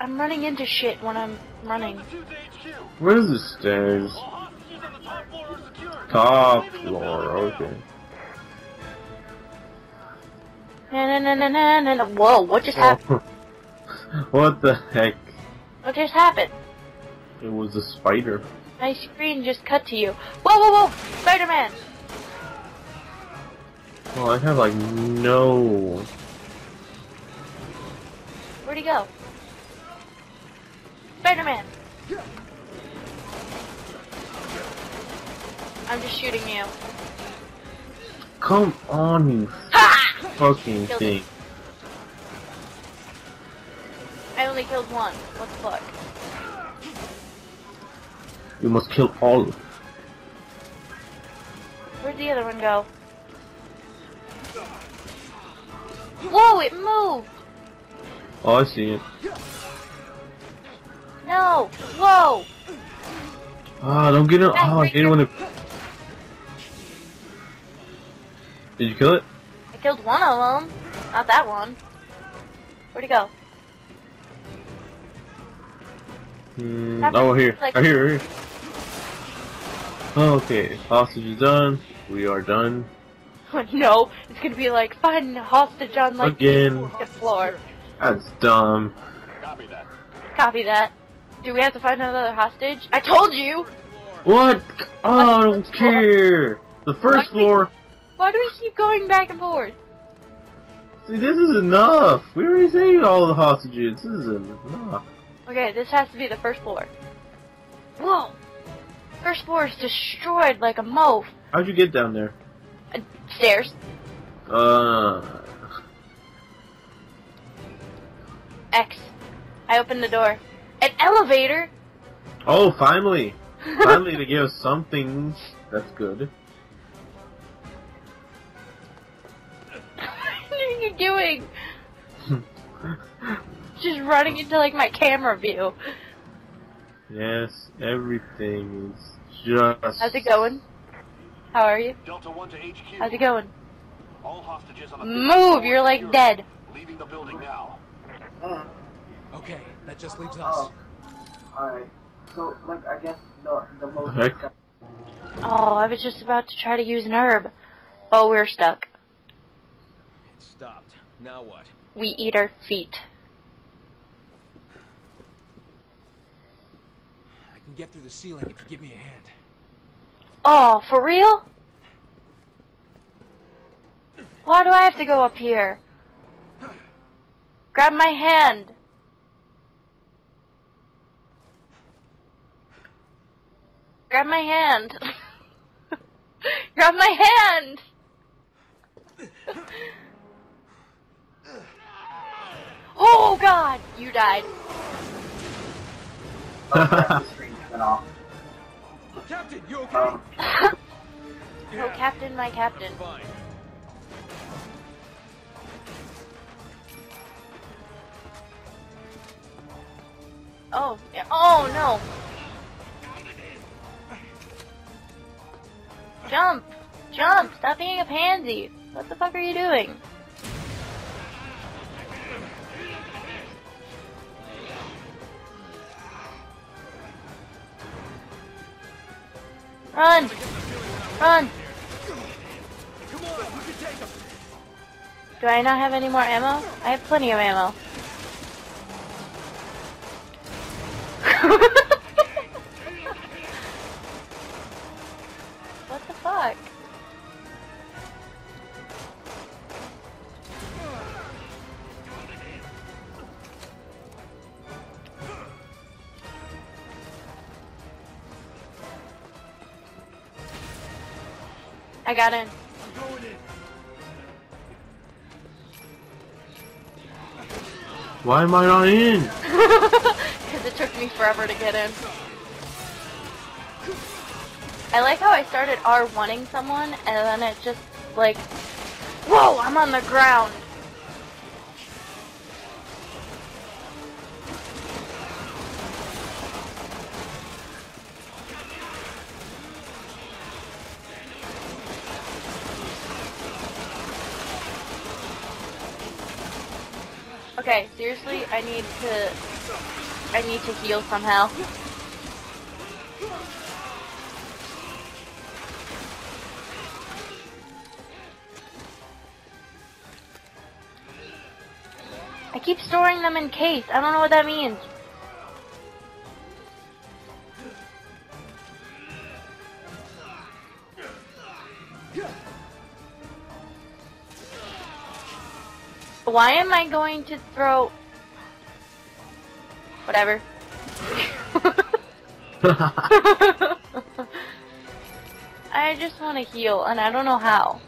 I'm running into shit when I'm running. Where's the stairs? Top floor, okay. Na na na na na na. na. Whoa! What just happened? What the heck? What just happened? It was a spider. My screen just cut to you. Whoa! Whoa! Whoa! Spider-Man! Well, I have like no. Where'd he go? Spider-Man! I'm just shooting you. Come on, you Ha! fucking Killed thing. I only killed one. What the fuck? You must kill all. Where'd the other one go? Whoa! It moved! Oh, I see it. No! Whoa! Ah, don't get it. Oh, I didn't want to. Did you kill it? I killed one of them. Not that one. Where'd he go? That's oh, here. like- Right here, right here. Okay, hostage is done. We are done. no, it's gonna be like find a hostage on like Again. the floor. That's dumb. Copy that. Copy that. Do we have to find another hostage? I told you! What? Oh, I don't care. The first floor. Why do we keep going back and forth? See, this is enough. We already saved all the hostages. This is enough. Okay, this has to be the first floor. Whoa! First floor is destroyed like a moaf. How'd you get down there? Uh, stairs. Uh. X. I opened the door. An elevator? Oh, finally. Finally, they give us something. That's good. what are you doing? Just running into like my camera view. yes, everything is just. How's it going? How are you? Delta 1 to HQ. How's it going? All hostages on the Move, you're like dead. Leaving the building now. Uh-huh. Okay, that just leaves uh-huh. us. Oh. Alright. So, like, I guess the, the most... Heck. Oh, I was just about to try to use an herb. Oh, we're stuck. It stopped. Now what? We eat our feet. I can get through the ceiling if you give me a hand. Oh, for real? Why do I have to go up here? Grab my hand. Grab my hand. Grab my hand. oh god, you died. Captain, you okay? Um, Oh, Captain, my Captain. Fine. Oh, yeah. oh no. Jump! Jump! Stop being a pansy! What the fuck are you doing? Run! Run! Do I not have any more ammo? I have plenty of ammo. got in. I'm going in. Why am I not in? Because it took me forever to get in. I like how I started R1ing someone, and then it just, like, whoa, I'm on the ground. Okay, seriously, I need to. I need to heal somehow. I keep storing them in case. I don't know what that means. Why am I going to throw... Whatever. I just want to heal, and I don't know how.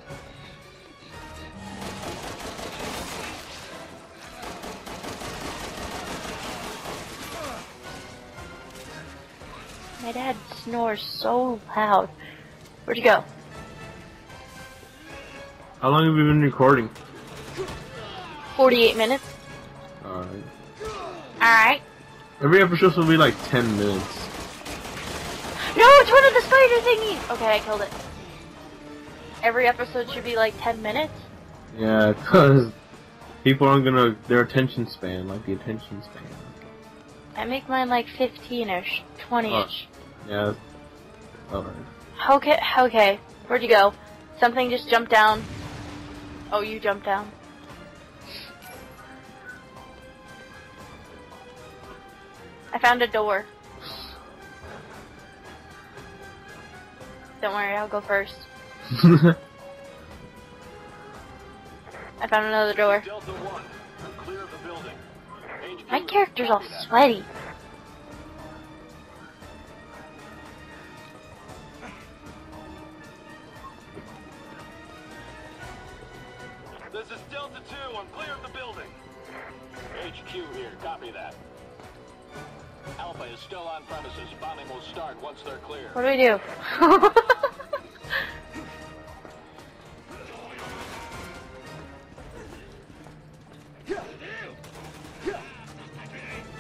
My dad snores so loud. Where'd you go? How long have we been recording? 48 minutes. Alright. Alright. Every episode will be like 10 minutes. No, it's one of the spider thingies! Okay, I killed it. Every episode should be like 10 minutes? Yeah, because people aren't gonna. Their attention span, like the attention span. I make mine like 15-ish, 20-ish. Yeah. Alright. Okay, okay. Where'd you go? Something just jumped down. Oh, you jumped down. I found a door. Don't worry, I'll go first. I found another door. Delta 1, clear of the building. My character's all sweaty. This is Delta 2, I'm clear of the building. HQ here, copy that. Alpha is still on premises. Bombing will start once they're clear. What do we do?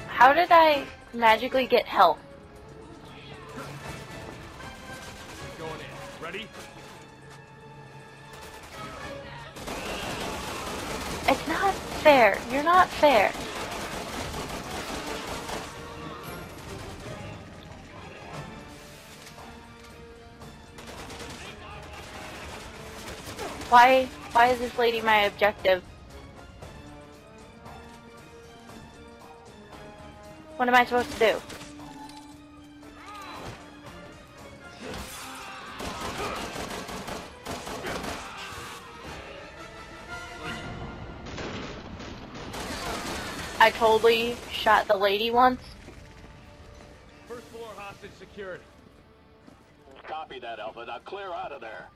How did I magically get health? Going in. Ready? It's not fair. You're not fair. Why why is this lady my objective? What am I supposed to do? I totally shot the lady once. First floor hostage secured. Copy that, Alpha. Now clear out of there.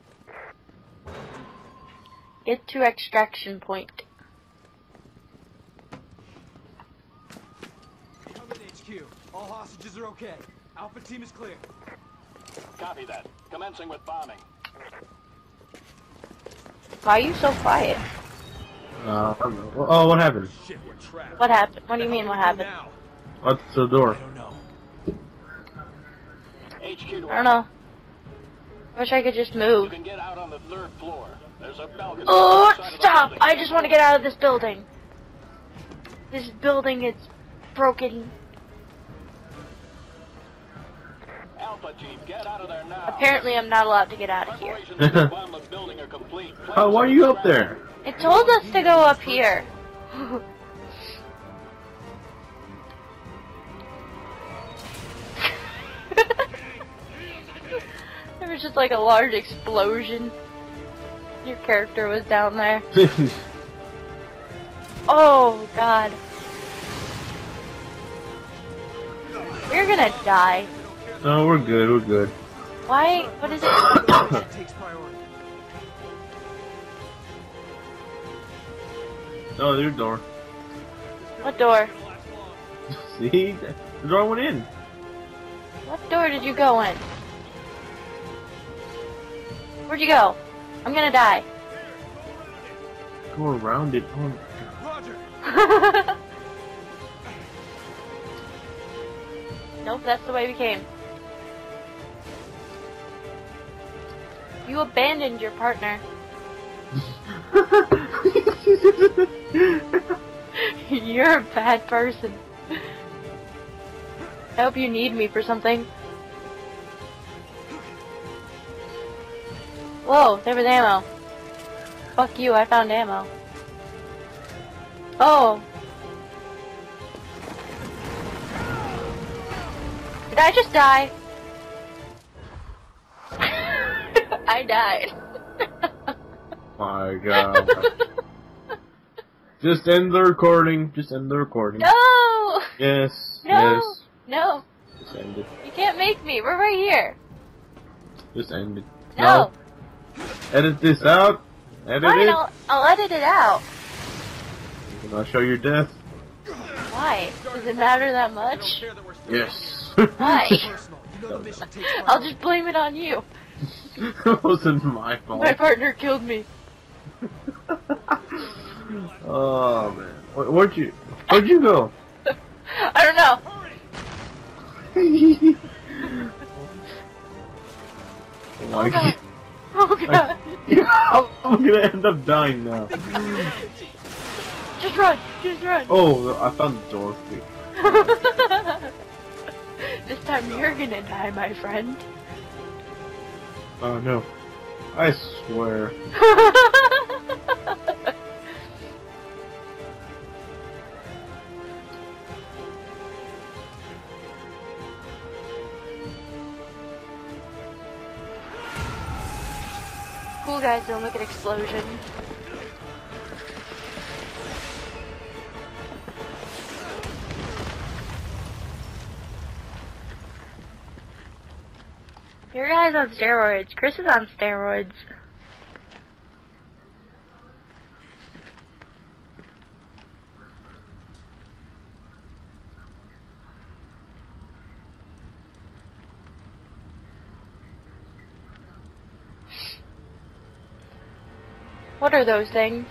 Get to extraction point. Covered HQ. All hostages are okay. Alpha team is clear. Copy that. Commencing with bombing. Why are you so quiet? Uh, I don't know. Oh, what happened? Shit, we're trapped. What happened? What do you mean what do we do happened? What's the door? I don't know. HQ I don't know. Wish I could just You move. can get out on the third floor. There's a balcony. Oh, on the side of the stop! I just want to get out of this building. This building is broken. Alpha team, get out of there now. Apparently, I'm not allowed to get out of here. Preparations to bomb the building are complete. Oh, why are you up there? It told us to go up here. there was just like a large explosion. Your character was down there. Oh god. We're gonna die. no, we're good. We're good. Why? What is it? Oh, there's a door. What door? See, the door went in. What door did you go in? Where'd you go? I'm gonna die. Go around it. Oh, Roger. nope, that's the way we came. You abandoned your partner. you You're a bad person. I hope you need me for something. Whoa, there was ammo. Fuck you, I found ammo. Oh. Did I just die? I died. My god. Just end the recording. Just end the recording. no! Yes. No! Yes. No, Just end it. you can't make me. We're right here. Just end it. No. Edit this out. Edit Fine, it. I'll, I'll edit it out. And I'll show your death. Why? Does it matter that much? Yes. Why? Personal. You know the mission takes I'll just blame it on you. it wasn't my fault. My partner killed me. Oh man. Where, where'd you? Where'd you go? I don't know. Oh Oh god. Oh. I'm gonna end up dying now. Just run. Just run. Oh, I found Dorothy. this time you're gonna die, my friend. Oh no. I swear. guys don't make an explosion. Your guy's on steroids. Chris is on steroids. What are those things?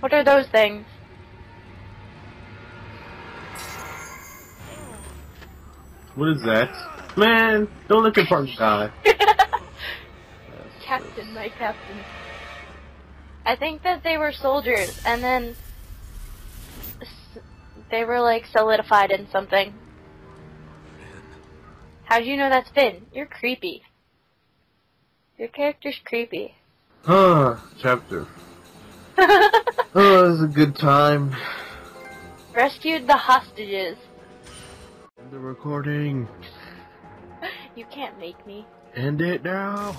What are those things? What is that? Man, don't let your partner die. captain, my captain. I think that they were soldiers, and then they were like solidified in something. How do you know that's Finn? You're creepy. Your character's creepy. Ah, chapter. Oh, it was a good time. Rescued the hostages. End the recording. You can't make me. End it now.